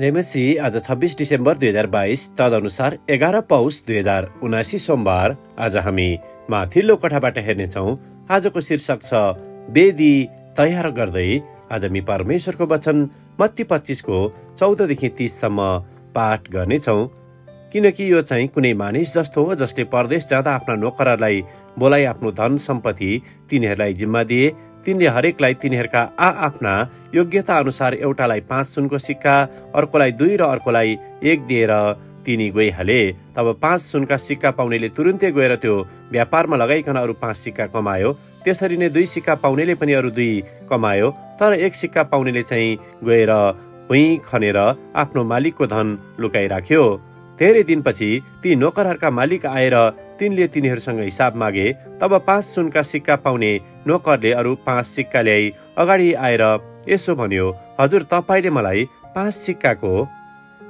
जयमसी आज छब्बिस डिसेम्बर दुई हजार बाइस तदनुसार एघार पौष दुई हजार उनासी सोमबार। आज हामी माथिल्लो कोठाबाट हेर्नेछौँ। आजको शीर्षक छ वेदी तयार गर्दै आज हामी परमेश्वरको वचन मत्ती पच्चिसको चौधदेखि तिससम्म पाठ गर्नेछौँ। किनकि यो चाहिँ कुनै मानिस जस्तो हो जसले परदेश जाँदा आफ्ना नोकरहरूलाई बोलाइ आफ्नो धन सम्पत्ति तिनीहरूलाई जिम्मा दिए। तिनले हरेकलाई तिनीहरूका आ आफ्ना योग्यता अनुसार एउटालाई पाँच सुनको सिक्का अर्कोलाई दुई र अर्कोलाई एक दिएर तिनी गइहाले। तब पाँच सुनका सिक्का पाउनेले तुरुन्तै गएर त्यो व्यापारमा लगाइकन अरू पाँच सिक्का कमायो। त्यसरी नै दुई सिक्का पाउनेले पनि अरू दुई कमायो। तर एक सिक्का पाउनेले चाहिँ गएर भुइँ खनेर आफ्नो मालिकको धन लुकाइराख्यो। धेरै दिनपछि ती नोकरहरूका मालिक आएर तिनले तिनीहरूसँग हिसाब मागे तब पाँच सुनका सिक्का पाउने नोकरले अरू पाँच सिक्का ल्याई अगाडि आएर यसो भन्यो हजुर तपाईँले मलाई पाँच सिक्काको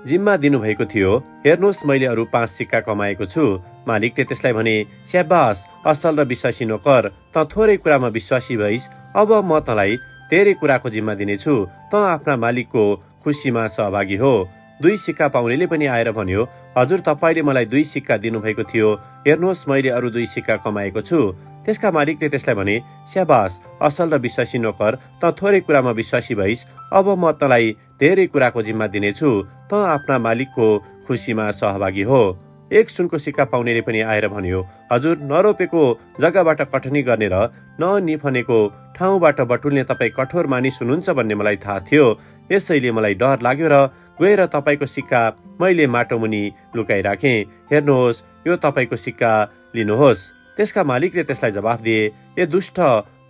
जिम्मा दिनुभएको थियो। हेर्नुहोस् मैले अरू पाँच सिक्का कमाएको छु। मालिकले त्यसलाई भने स्याबास असल र विश्वासी नोकर त थोरै कुरामा विश्वासी भइस। अब म तँलाई धेरै कुराको जिम्मा दिनेछु। त आफ्ना मालिकको खुसीमा सहभागी हो। दुई सिक्का पाउनेले पनि आएर भन्यो हजुर तपाईँले मलाई दुई सिक्का दिनुभएको थियो। हेर्नुहोस् मैले अरू दुई सिक्का कमाएको छु। त्यसका मालिकले त्यसलाई भने स्याबास असल र विश्वासी नोकर त थोरै कुरामा विश्वासी भइस। अब म तँलाई धेरै कुराको जिम्मा दिनेछु। त आफ्ना मालिकको खुसीमा सहभागी हो। एक सुनको सिक्का पाउनेले पनि आएर भन्यो हजुर नरोपेको जग्गाबाट कठनी गर्ने र ननिफनेको ठाउँबाट बटुल्ने तपाईँ कठोर मानिस हुनुहुन्छ भन्ने मलाई थाहा थियो। यसैले मलाई डर लाग्यो र गएर तपाईँको सिक्का मैले माटो मुनि लुकाइराखेँ। हेर्नुहोस् यो तपाईँको सिक्का लिनुहोस्। त्यसका मालिकले त्यसलाई जवाफ दिए ए दुष्ट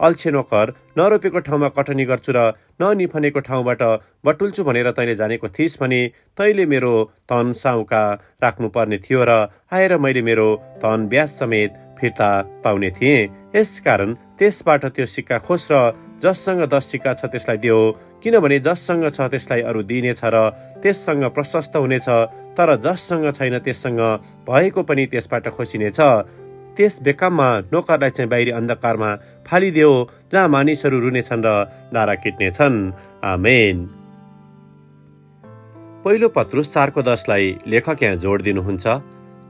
अल्छे नोकर नरोपेको ठाउँमा कटनी गर्छु र ननिफनेको ठाउँबाट बटुल्छु भनेर तैँले जानेको थिइस् भने तैँले मेरो धन साउका राख्नुपर्ने थियो र आएर मैले मेरो धन ब्याज समेत फिर्ता पाउने थिएँ। यसकारण त्यसबाट त्यो सिक्का खोस र जससँग दस सिक्का छ त्यसलाई दियो किनभने जससँग छ त्यसलाई अरू दिइनेछ र त्यससँग प्रशस्त हुनेछ तर जससँग छैन त्यससँग भएको पनि त्यसबाट खोसिनेछ। त्यस बेकाममा नोकरलाई चाहिँ बाहिरी अन्धकारमा फालिदियो जहाँ मानिसहरू रुनेछन् र दारा किट्नेछन् आमेन पहिलो पत्रुस चारको दसलाई लेखक यहाँ जोड दिनुहुन्छ।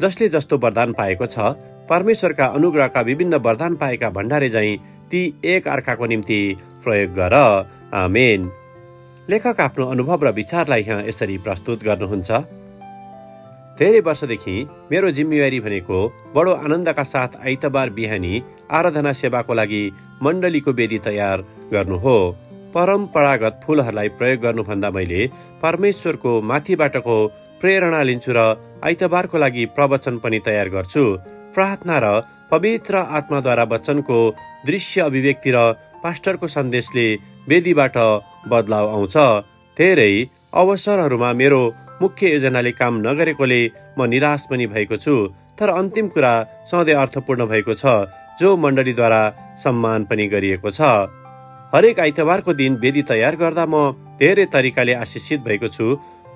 जसले जस्तो वरदान पाएको छ परमेश्वरका अनुग्रहका विभिन्न वरदान पाएका भण्डारे झैँ ती एक अर्काको निम्ति प्रयोग गर। आमेन लेखक आफ्नो अनुभव र विचारलाई यहाँ यसरी प्रस्तुत गर्नुहुन्छ। धेरै वर्षदेखि मेरो जिम्मेवारी भनेको बडो आनन्दका साथ आइतबार बिहानी आराधना सेवाको लागि मण्डलीको वेदी तयार गर्नु हो। परम्परागत फुलहरूलाई प्रयोग गर्नुभन्दा मैले परमेश्वरको माथिबाटको प्रेरणा लिन्छु र आइतबारको लागि प्रवचन पनि तयार गर्छु। प्रार्थना र पवित्र आत्माद्वारा वचनको दृश्य अभिव्यक्ति र पास्टरको सन्देशले वेदीबाट बदलाव आउँछ। धेरै अवसरहरूमा मेरो मुख्य योजनाले काम नगरेकोले म निराश पनि भएको छु तर अन्तिम कुरा सधैँ अर्थपूर्ण भएको छ जो मण्डलीद्वारा सम्मान पनि गरिएको छ। हरेक आइतबारको दिन वेदी तयार गर्दा म धेरै तरिकाले आशिषित भएको छु।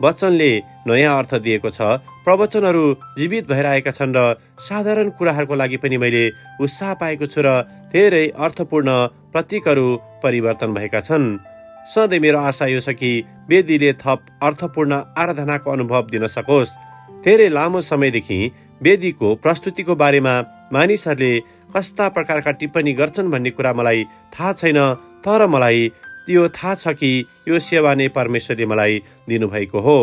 वचनले नयाँ अर्थ दिएको छ। प्रवचनहरू जीवित भएर आएका छन् र साधारण कुराहरूको लागि पनि मैले उत्साह पाएको छु र धेरै अर्थपूर्ण प्रतीकहरू परिवर्तन भएका छन्। सधैँ मेरो आशा यो छ कि वेदीले थप अर्थपूर्ण आराधनाको अनुभव दिन सकोस्। धेरै लामो समयदेखि वेदीको प्रस्तुतिको बारेमा मानिसहरूले कस्ता प्रकारका टिप्पणी गर्छन् भन्ने कुरा मलाई थाहा छैन तर मलाई यो थाहा छ कि यो सेवा नै परमेश्वरले मलाई दिनुभएको हो।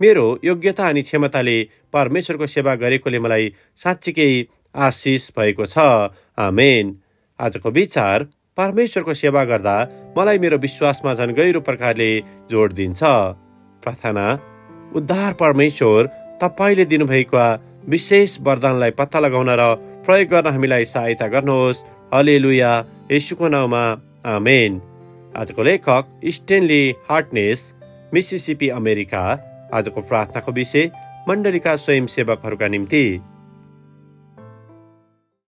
मेरो योग्यता अनि क्षमताले परमेश्वरको सेवा गरेकोले मलाई साँच्चीकै आशिष भएको छ। आमेन। आजको विचार परमेश्वरको सेवा गर्दा मलाई मेरो विश्वासमा झन् गहिरो प्रकारले जोड दिन्छ। प्रार्थना उद्धार परमेश्वर तपाईँले दिनुभएको विशेष वरदानलाई पत्ता लगाउन र प्रयोग गर्न हामीलाई सहायता गर्नुहोस्। हले लुया यशुको नाउँमा आमेन। आजको लेखक स्टेनली हार्टनेस मिसिसिपी अमेरिका। आजको प्रार्थनाको विषय मण्डलीका स्वयंसेवकहरूका निम्ति।